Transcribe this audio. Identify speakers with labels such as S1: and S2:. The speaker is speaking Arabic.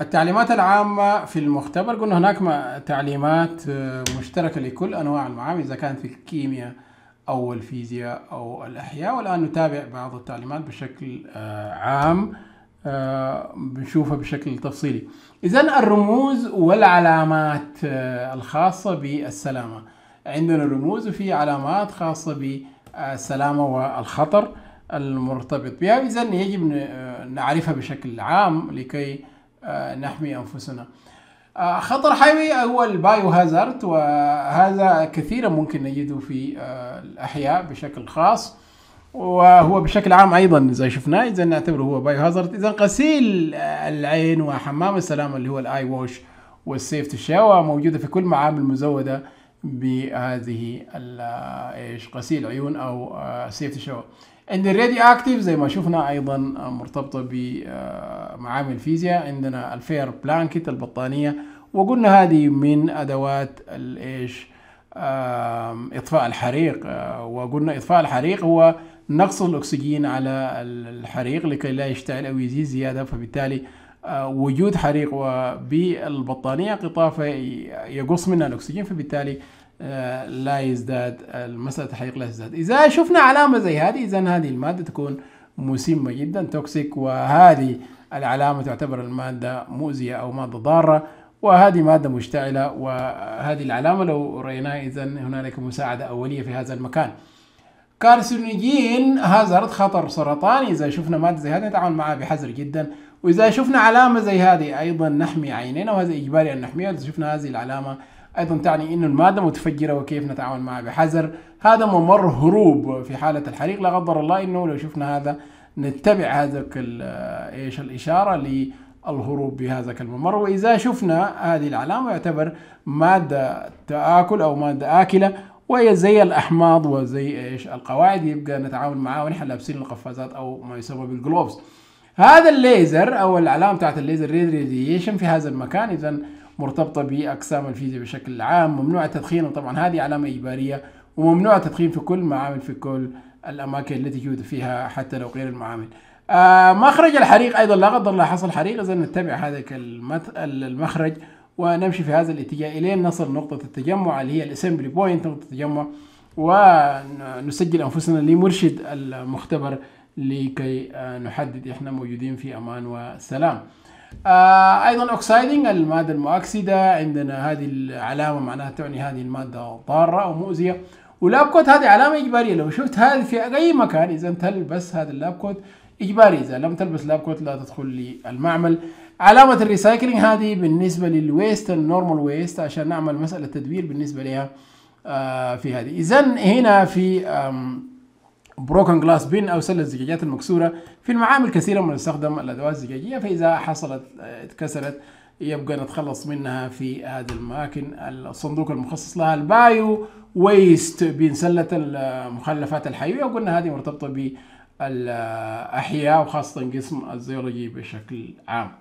S1: التعليمات العامة في المختبر قلنا هناك تعليمات آه، مشتركة لكل أنواع المعامل إذا كانت في الكيمياء أو الفيزياء أو الأحياء والآن نتابع بعض التعليمات بشكل آه، عام آه، بنشوفها بشكل تفصيلي. إذا الرموز والعلامات الخاصة بالسلامة. عندنا رموز وفي علامات خاصة بالسلامة والخطر المرتبط بها. إذا يجب نعرفها بشكل عام لكي نحمي أنفسنا. آه، خطر حيوي هو ال biohazard وهذا كثيرا ممكن نجده في آه، الأحياء بشكل خاص وهو بشكل عام أيضا زي شفناه إذا نعتبره هو biohazard إذا غسيل العين وحمام السلامة اللي هو ال eye wash وال safety shower موجودة في كل معامل مزودة بهذه إيش غسيل عيون أو safety shower عند ال radioactive زي ما شفنا أيضا مرتبطة بمعامل الفيزياء عندنا ال fire blanket البطانية. وقلنا هذه من أدوات الايش إطفاء الحريق. آه، وقلنا إطفاء الحريق هو نقص الأكسجين على الحريق لكي لا يشتعل أو يزيد زيادة. فبالتالي آه، وجود حريق وبالبطانية قطافة يقص منها الأكسجين فبالتالي آه، لا يزداد مسألة الحريق لا تزداد. إذا شفنا علامة زي هذه إذا هذه المادة تكون مسمة جدا توكسيك وهذه العلامة تعتبر المادة مؤذية أو مادة ضارة وهذه مادة مشتعلة وهذه العلامة لو رأيناها إذا هنالك مساعدة أولية في هذا المكان. كارسينوجين هازارد خطر سرطاني إذا شفنا مادة زي هذه نتعامل معها بحذر جدا. وإذا شفنا علامة زي هذه أيضا نحمي عينينا وهذا إجباري أن نحميها. إذا شفنا هذه العلامة أيضا تعني إنه المادة متفجرة وكيف نتعامل معها بحذر. هذا ممر هروب في حالة الحريق. لا قدر الله إنه لو شفنا هذا نتبع هذا إيش الإشارة للهروب بهذا الممر. وإذا شفنا هذه العلامة يعتبر مادة تآكل أو مادة آكلة وهي زي الأحماض وزي إيش القواعد يبقى نتعامل معها ونحن لابسين القفازات أو ما يسمى بال gloves. هذا الليزر أو العلامة بتاعت ال laser radiation في هذا المكان اذا مرتبطة بأقسام الفيزياء بشكل عام ممنوع التدخين طبعا هذه علامة إجبارية وممنوع التدخين في كل معامل في كل الأماكن التي يوجد فيها حتى لو غير المعامل. آه مخرج الحريق أيضا لا قدر الله حصل حريق اذا نتبع هذا المخرج ونمشي في هذا الاتجاه إلين نصل نقطة التجمع اللي هي الأسمبلي بوينت نقطة التجمع ونسجل أنفسنا لمرشد المختبر لكي آه، نحدد إحنا موجودين في أمان وسلام. آه أيضا oxidizing المادة المؤكسدة عندنا هذه العلامة معناها تعني هذه المادة ضارة أو مؤذية. و lab coat هذه علامة إجبارية. لو شفت هذه في أي مكان اذا تلبس هذا ال lab coat إجباري. إذا لم تلبس lab coat لا تدخل للمعمل. علامة ال recycling هذه بالنسبة لل waste ال normal waste عشان نعمل مسألة تدوير بالنسبة لها آه في هذه. إذا هنا في broken glass bin أو سله الزجاجات المكسوره في المعامل كثيرا ما نستخدم الادوات الزجاجيه فاذا حصلت اتكسرت يبقى نتخلص منها في هذه الاماكن الصندوق المخصص لها ال bio waste bin سله المخلفات الحيويه وقلنا هذه مرتبطه بالاحياء وخاصه قسم ال zoology بشكل عام